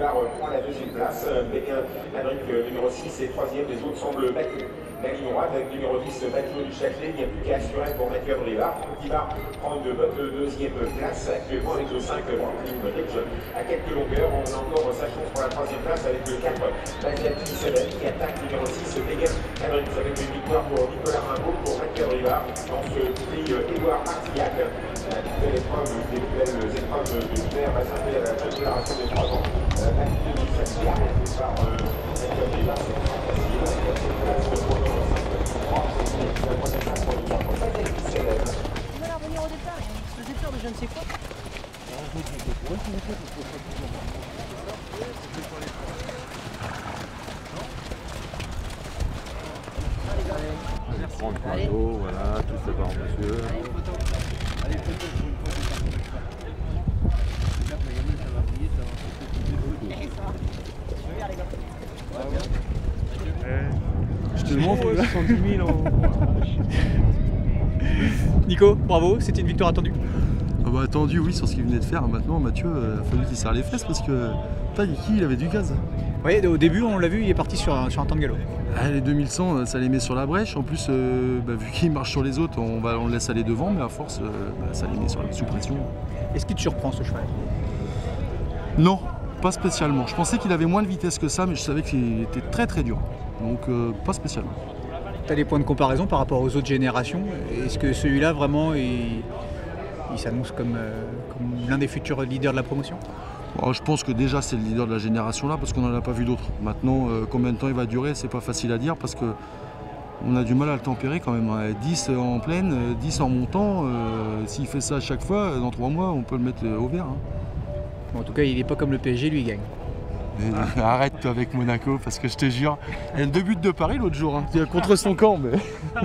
Rivard prend la deuxième place. Béguin, Henrik numéro 6 et troisième. Les autres semblent battus. La ligne droite avec numéro 10, Mathieu du Châtelet. Il n'y a plus qu'à assurer pour Mathieu Rivard. Rivard prend une bonne deuxième place actuellement avec le 5, Brooklyn Bridge à quelques longueurs. On a encore sa chance pour la troisième place avec le 4, Basiati Sebel qui attaque numéro 6, Béguin, Henrik avec une victoire pour Nicolas Rimbaud, Rivard dans ce prix Édouard Martillac. La nouvelle épreuve, des nouvelles épreuves de l'hiver réservées à la déclaration des 3 ans. La de Châtelet arrêtée par Rivard, c'est facile. Va je ne sais quoi. D'eau, voilà, tout ça par monsieur. Je te demande 70 000 en... Nico, bravo, c'était une victoire attendue. Ah bah attendu oui sur ce qu'il venait de faire. Maintenant Mathieu euh, il a fallu qu'il serre les fesses parce que il avait du gaz. Oui, au début, on l'a vu, il est parti sur un, sur un temps de galop. Ah, les 2100 euh, ça les met sur la brèche. En plus euh, bah, vu qu'il marche sur les autres on, va, on le laisse aller devant mais à force euh, bah, ça les met sur la sous pression. Est-ce qu'il te surprend ce cheval? Non, pas spécialement. Je pensais qu'il avait moins de vitesse que ça mais je savais qu'il était très très dur. Donc euh, pas spécialement. Tu as des points de comparaison par rapport aux autres générations? Est-ce que celui-là, vraiment, il, il s'annonce comme, euh, comme l'un des futurs leaders de la promotion Bon, je pense que déjà c'est le leader de la génération là parce qu'on n'en a pas vu d'autres. Maintenant euh, combien de temps il va durer c'est pas facile à dire parce que on a du mal à le tempérer quand même. hein. 10 en pleine, euh, 10 en montant, euh, s'il fait ça à chaque fois, dans 3 mois on peut le mettre au vert. hein. Bon, En tout cas, il n'est pas comme le PSG, lui, il gagne. Mais, arrête avec Monaco parce que je te jure, il y a deux buts de Paris l'autre jour, hein, contre son camp mais.